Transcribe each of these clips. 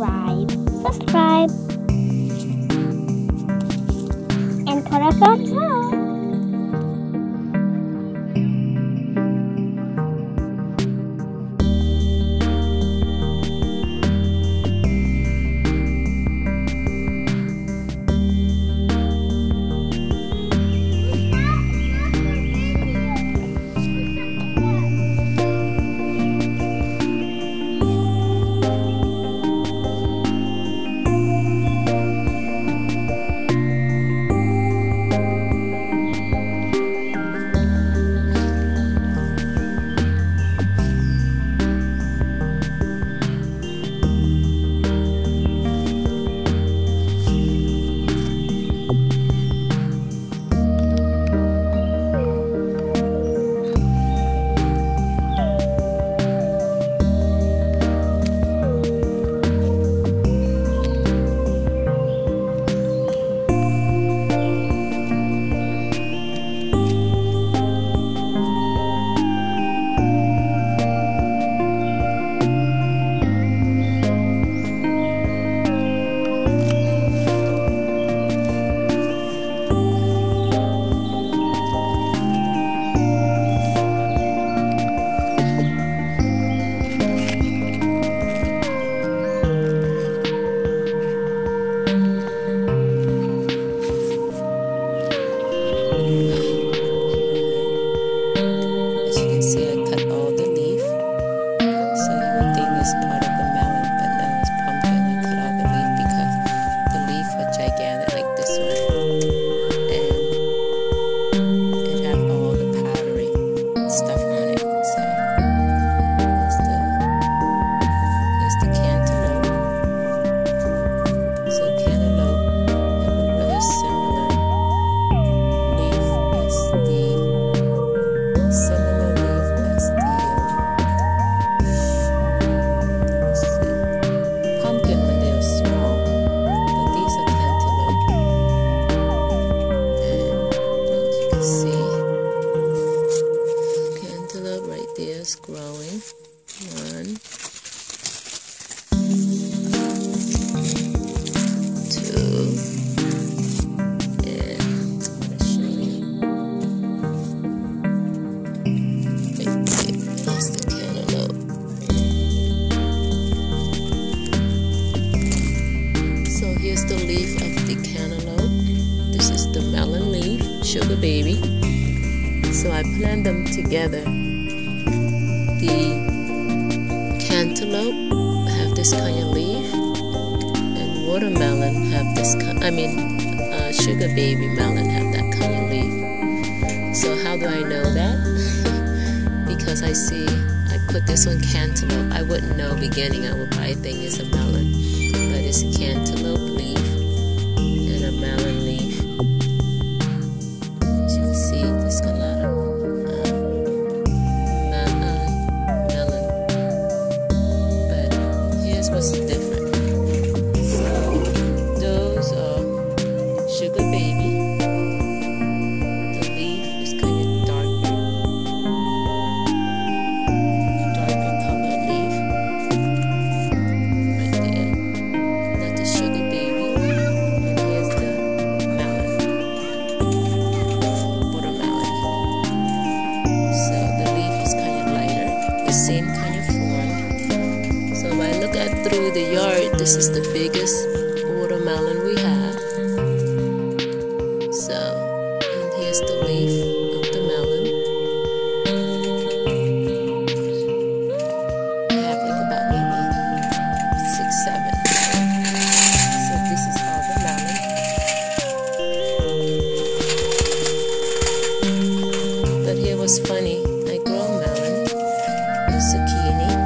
subscribe, subscribe, and put a thumbs up. The cantaloupe. This is the melon leaf, sugar baby. So I plant them together. The cantaloupe have this kind of leaf, and watermelon have this kind. I mean, uh, sugar baby melon have that kind of leaf. So how do I know that? because I see I put this on cantaloupe. I wouldn't know beginning. I would probably think it's a melon, but it's cantaloupe this is the biggest watermelon we have. So, and here's the leaf of the melon. I have like about maybe six, seven. So this is all the melon. But here was funny. I grow melon, zucchini.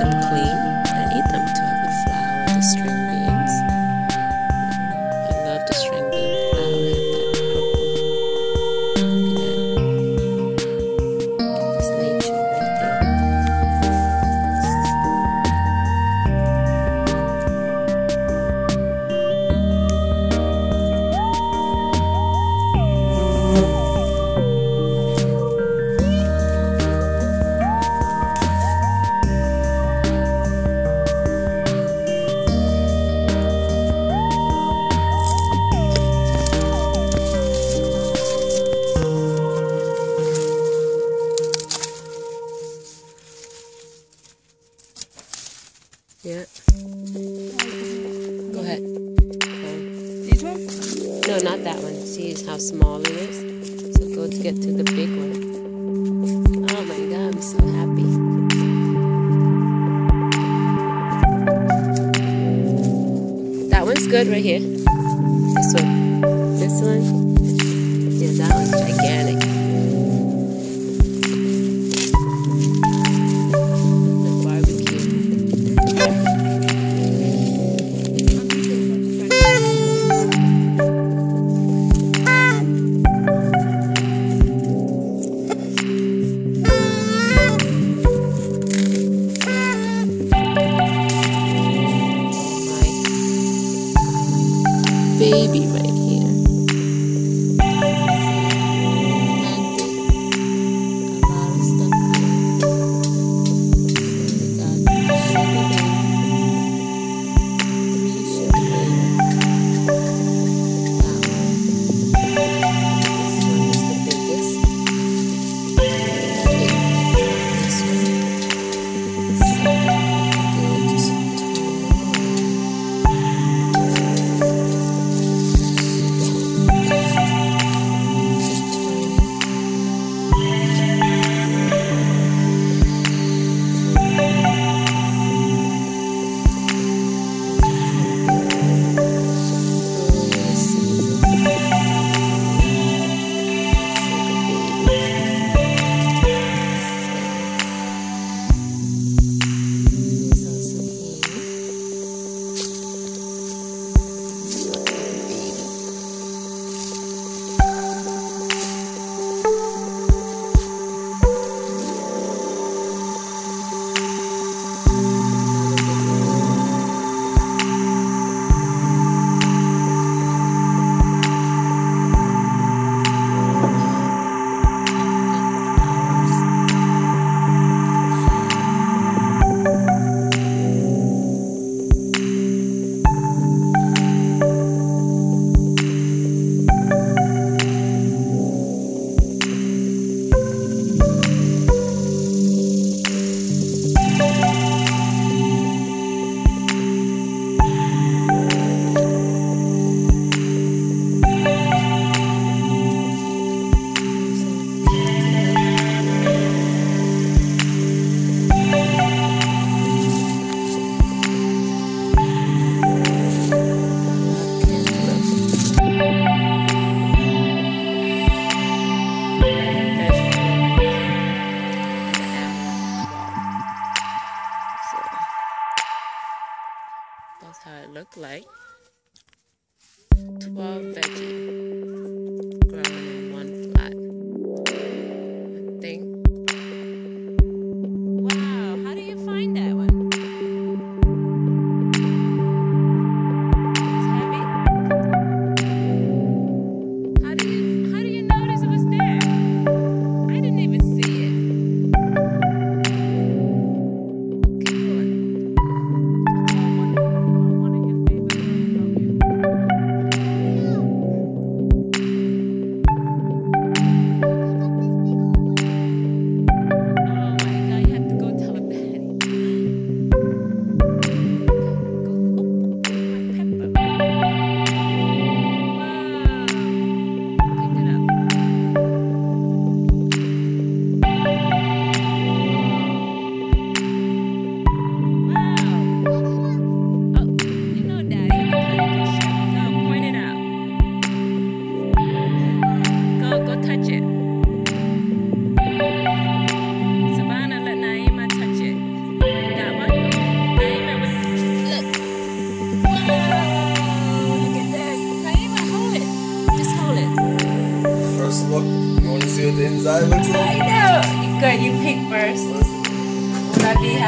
them clean. looks good right here. This one. This one. Yeah, that one's gigantic.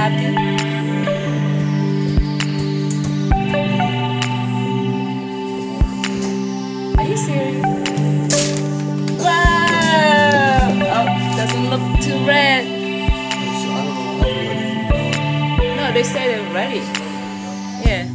happy. Are you serious? Wow! Oh, doesn't look too red. No, they say they're ready. Yeah.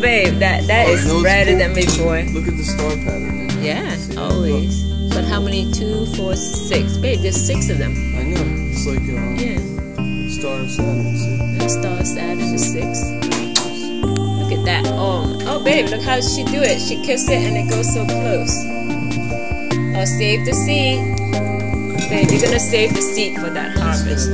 Babe, that, that Oh, is no, cool. than before. Look at the star pattern. Yeah, always. But how many? Two, four, six. Babe, there's six of them. I know. It's like um, Yeah. star Saturn. And star Saturn is six. Look at that. Oh, oh, babe, look how she do it. She kiss it and it goes so close. Oh, save the seed. Babe, you're gonna save the seed for that harvest.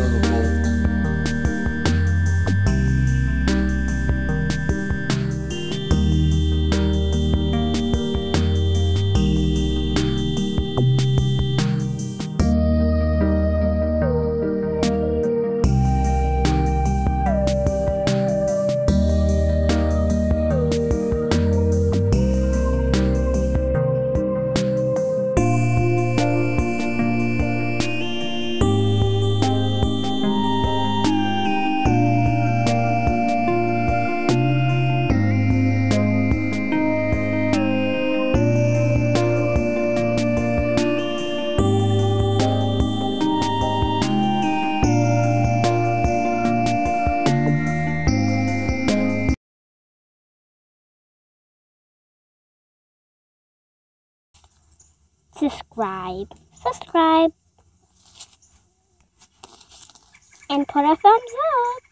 Subscribe. Subscribe. And put a thumbs up.